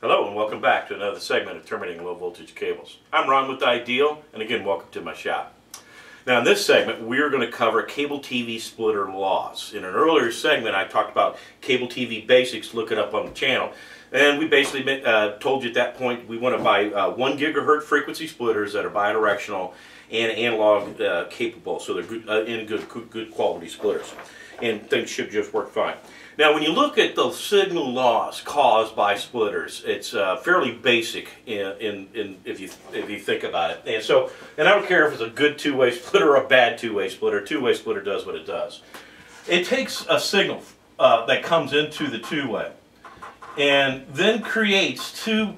Hello and welcome back to another segment of Terminating Low Voltage Cables. I'm Ron with the Ideal and again welcome to my shop. Now in this segment we're going to cover cable TV splitter loss. In an earlier segment I talked about cable TV basics, look it up on the channel. And we basically uh, told you at that point we want to buy uh, 1 gigahertz frequency splitters that are bidirectional and analog uh, capable, so they're good, uh, in good, good quality splitters. And things should just work fine. Now, when you look at the signal loss caused by splitters, it's uh, fairly basic in, in, in, if you if you think about it. And so, and I don't care if it's a good two-way splitter or a bad two-way splitter. Two-way splitter does what it does. It takes a signal uh, that comes into the two-way, and then creates two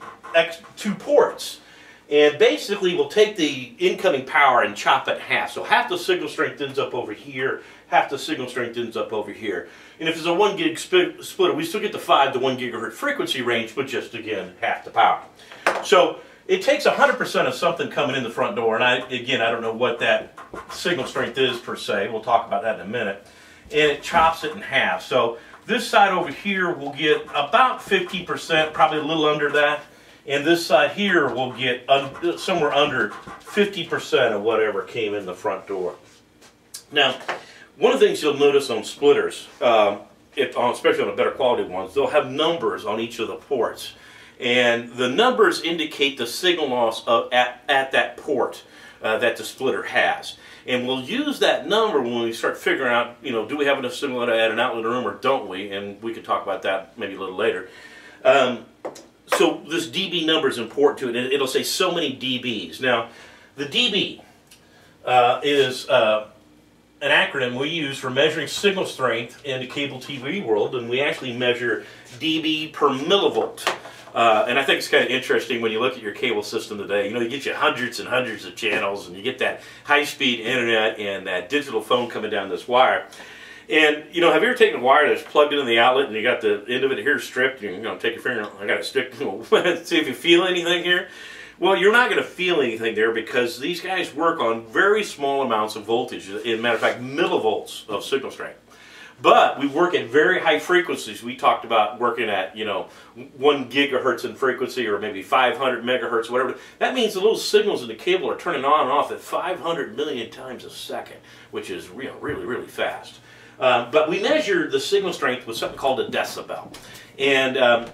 two ports. And basically, we'll take the incoming power and chop it in half. So half the signal strength ends up over here, half the signal strength ends up over here. And if it's a 1 gig splitter, we still get the 5 to 1 gigahertz frequency range, but just, again, half the power. So it takes 100% of something coming in the front door, and I, again, I don't know what that signal strength is per se. We'll talk about that in a minute. And it chops it in half. So this side over here will get about 50%, probably a little under that. And this side here will get un somewhere under 50% of whatever came in the front door. Now, one of the things you'll notice on splitters, um, if, especially on the better quality ones, they'll have numbers on each of the ports. And the numbers indicate the signal loss of, at, at that port uh, that the splitter has. And we'll use that number when we start figuring out, you know, do we have enough signal to add an outlet room or don't we? And we can talk about that maybe a little later. Um, so this dB number is important to it. It'll say so many dBs. Now, the dB uh, is uh, an acronym we use for measuring signal strength in the cable TV world, and we actually measure dB per millivolt. Uh, and I think it's kind of interesting when you look at your cable system today. You know, you get you hundreds and hundreds of channels, and you get that high-speed internet and that digital phone coming down this wire. And, you know, have you ever taken a wire that's plugged into the outlet and you got the end of it here stripped? You're going to take your finger, I got to stick, see if you feel anything here. Well, you're not going to feel anything there because these guys work on very small amounts of voltage. In matter of fact, millivolts of signal strength. But we work at very high frequencies. We talked about working at, you know, 1 gigahertz in frequency or maybe 500 megahertz, whatever. That means the little signals in the cable are turning on and off at 500 million times a second, which is real, really, really fast. Uh, but we measure the signal strength with something called a decibel. And um,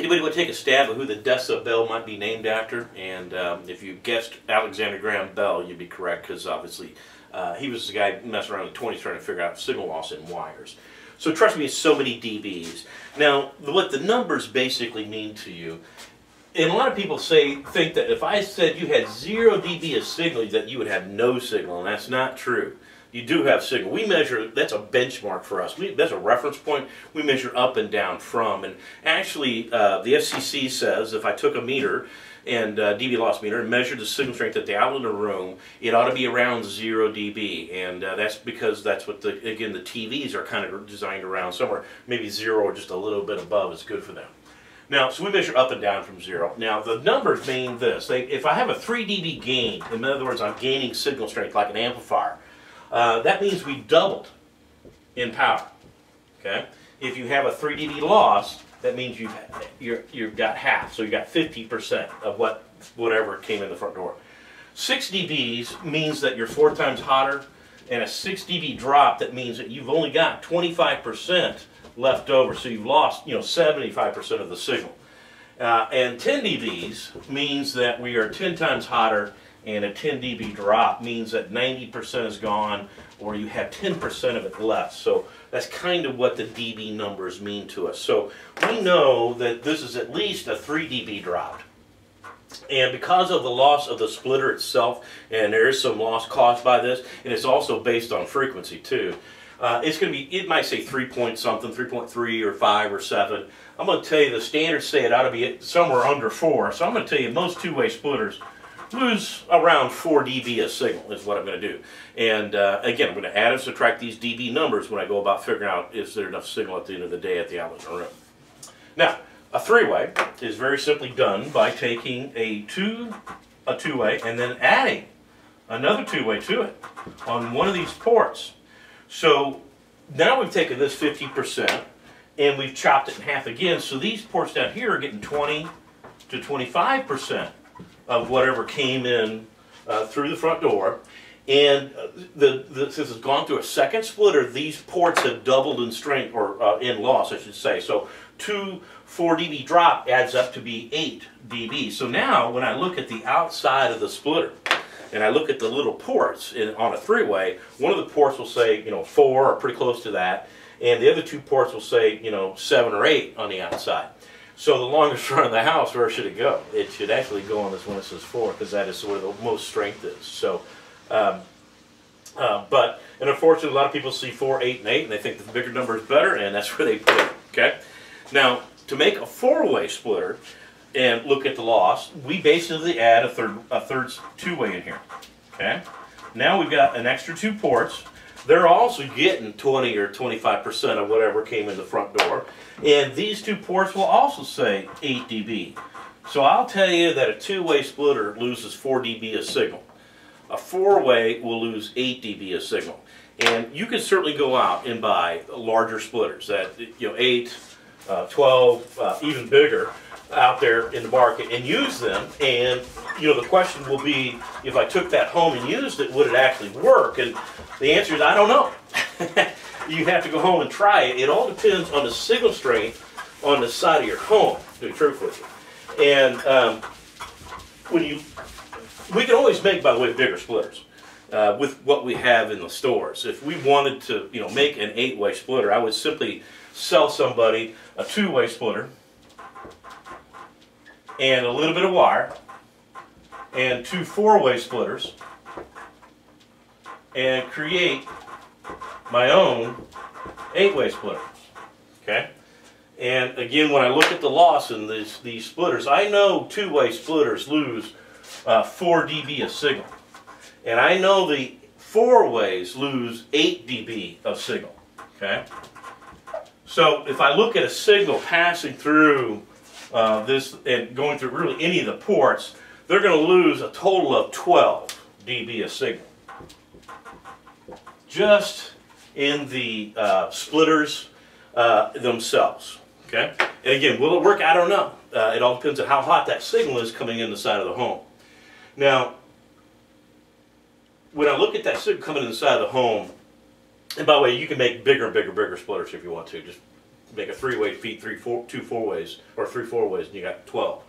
Anybody would take a stab at who the decibel might be named after? And um, if you guessed Alexander Graham Bell, you'd be correct because obviously uh, he was the guy messing around in the 20s trying to figure out signal loss in wires. So trust me, it's so many dBs. Now, what the numbers basically mean to you, and a lot of people say think that if I said you had zero dB of signal, that you would have no signal, and that's not true you do have signal. We measure, that's a benchmark for us. We, that's a reference point. We measure up and down from. And actually, uh, the FCC says if I took a meter and uh, dB loss meter and measured the signal strength at the outlet in the room, it ought to be around 0 dB. And uh, that's because that's what, the again, the TVs are kind of designed around somewhere. Maybe 0 or just a little bit above is good for them. Now, so we measure up and down from zero. Now, the numbers mean this. They, if I have a 3 dB gain, in other words, I'm gaining signal strength like an amplifier, uh, that means we doubled in power. Okay. If you have a 3 dB loss, that means you've you're, you've got half. So you've got 50% of what whatever came in the front door. 6 dBs means that you're four times hotter, and a 6 dB drop that means that you've only got 25% left over. So you've lost you know 75% of the signal. Uh, and 10 dBs means that we are 10 times hotter and a 10 dB drop means that 90% is gone or you have 10% of it left. So that's kind of what the dB numbers mean to us. So we know that this is at least a 3 dB drop. And because of the loss of the splitter itself, and there is some loss caused by this, and it's also based on frequency too, uh, it's going to be, it might say 3 point something, 3.3 or 5 or 7. I'm going to tell you the standards say it ought to be somewhere under 4. So I'm going to tell you most two-way splitters lose around 4 dB of signal is what I'm going to do. And uh, again, I'm going to add and subtract these dB numbers when I go about figuring out is there enough signal at the end of the day at the outlet in the room. Now, a three-way is very simply done by taking a two, a two-way, and then adding another two-way to it on one of these ports. So now we've taken this 50% and we've chopped it in half again. So these ports down here are getting 20 to 25% of whatever came in uh, through the front door. And uh, the, the, since it's gone through a second splitter, these ports have doubled in strength, or uh, in loss, I should say. So two 4 dB drop adds up to be 8 dB. So now when I look at the outside of the splitter, and I look at the little ports in, on a three-way, one of the ports will say, you know, 4 or pretty close to that, and the other two ports will say, you know, 7 or 8 on the outside. So the longest run of the house, where should it go? It should actually go on this one that says 4, because that is where the most strength is. So, um, uh, but, and unfortunately, a lot of people see 4, 8, and 8, and they think the bigger number is better, and that's where they put it, okay? Now, to make a four-way splitter and look at the loss, we basically add a third, a third two-way in here, okay? Now we've got an extra two ports. They're also getting 20 or 25% of whatever came in the front door. And these two ports will also say 8 dB. So I'll tell you that a two-way splitter loses 4 dB of signal. A four-way will lose 8 dB of signal. And you can certainly go out and buy larger splitters that, you know, 8, uh, 12, uh, even bigger out there in the market and use them. And, you know, the question will be, if I took that home and used it, would it actually work? And the answer is, I don't know. you have to go home and try it. It all depends on the signal strength on the side of your home, to be truthful. And um, when you, we can always make, by the way, bigger splitters. Uh, with what we have in the stores. If we wanted to, you know, make an eight-way splitter, I would simply sell somebody a two-way splitter and a little bit of wire and two four-way splitters and create my own eight-way splitter. Okay? And again, when I look at the loss in these, these splitters, I know two-way splitters lose uh, 4 dB of signal. And I know the four-ways lose 8 dB of signal. Okay? So if I look at a signal passing through uh, this and going through really any of the ports, they're going to lose a total of 12 dB of signal. Just in the uh, splitters uh, themselves. Okay? And again, will it work? I don't know. Uh, it all depends on how hot that signal is coming in the side of the home. Now, when I look at that signal coming in the the home, and by the way, you can make bigger and bigger, bigger splitters if you want to. Just make a three-way feed three, four, two four-ways, or three four-ways, and you got 12.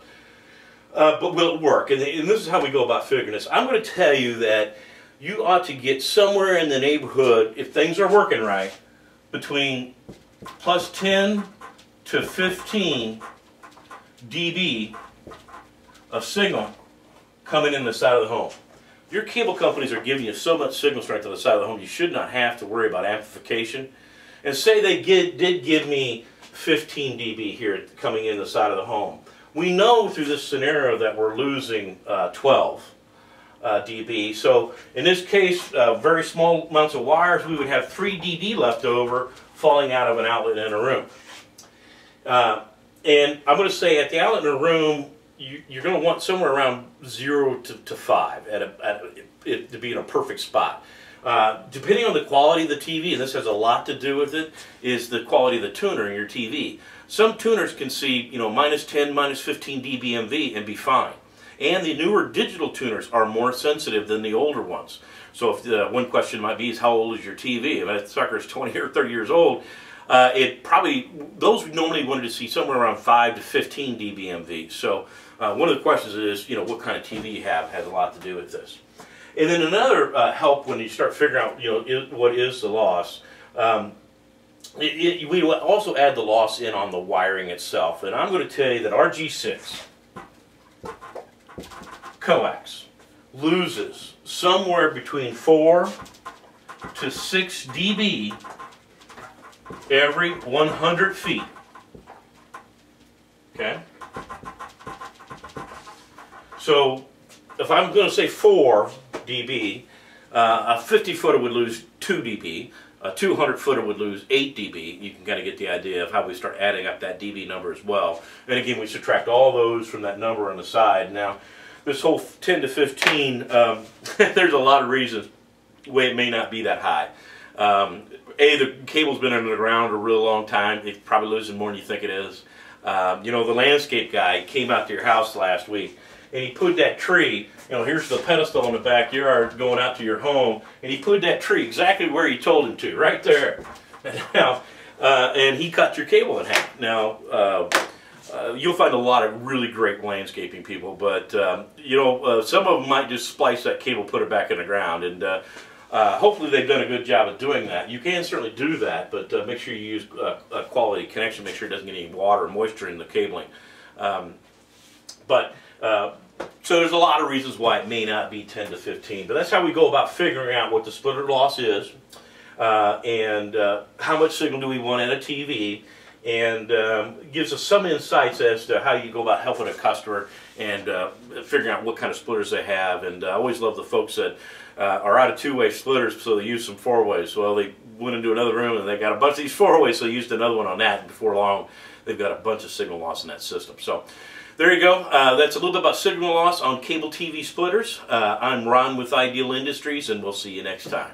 Uh, but will it work? And, and this is how we go about figuring this. I'm going to tell you that you ought to get somewhere in the neighborhood, if things are working right, between plus 10 to 15 dB of signal coming in the side of the home. Your cable companies are giving you so much signal strength on the side of the home, you should not have to worry about amplification. And say they get, did give me 15 dB here coming in the side of the home. We know through this scenario that we're losing uh, 12 uh, dB. So in this case, uh, very small amounts of wires, we would have 3 dB left over falling out of an outlet in a room. Uh, and I'm going to say at the outlet in a room, you, are going to want somewhere around 0 to, to 5 at, a, at it to be in a perfect spot. Uh, depending on the quality of the TV, and this has a lot to do with it, is the quality of the tuner in your TV. Some tuners can see, you know, minus 10, minus 15 dBMV and be fine. And the newer digital tuners are more sensitive than the older ones. So if the one question might be is how old is your TV? If that sucker is 20 or 30 years old, uh, it probably, those normally wanted to see somewhere around 5 to 15 dBMV. So uh, one of the questions is, you know, what kind of TV you have has a lot to do with this. And then another uh, help when you start figuring out, you know, is, what is the loss. Um, it, it, we also add the loss in on the wiring itself. And I'm going to tell you that RG6 coax loses somewhere between 4 to 6 dB every 100 feet. Okay? So if I'm going to say 4 dB, uh, a 50 footer would lose 2 dB, a 200 footer would lose 8 dB. You can kind of get the idea of how we start adding up that dB number as well. And again, we subtract all those from that number on the side. Now, this whole 10 to 15, um, there's a lot of reasons why it may not be that high. Um, a, the cable's been under the ground a real long time. It's probably losing more than you think it is. Um, you know, the landscape guy came out to your house last week and he put that tree, you know, here's the pedestal in the backyard going out to your home, and he put that tree exactly where you told him to, right there. now, uh, and he cut your cable in half. Now, uh, uh, you'll find a lot of really great landscaping people, but um, you know, uh, some of them might just splice that cable, put it back in the ground, and uh, uh, hopefully they've done a good job of doing that. You can certainly do that, but make sure you use a, a, quality connection. Make sure it doesn't get any water or moisture in the cabling. Um, but uh, so there's a lot of reasons why it may not be 10 to 15, but that's how we go about figuring out what the splitter loss is uh, and uh, how much signal do we want in a TV and um, gives us some insights as to how you go about helping a customer and uh, figuring out what kind of splitters they have. And uh, I always love the folks that uh, are out of two-way splitters, so they use some four-ways. Well, they went into another room and they got a bunch of these four-ways, so they used another one on that. And before long, they've got a bunch of signal loss in that system. So there you go. Uh, that's a little bit about signal loss on cable TV splitters. Uh, I'm Ron with Ideal Industries, and we'll see you next time.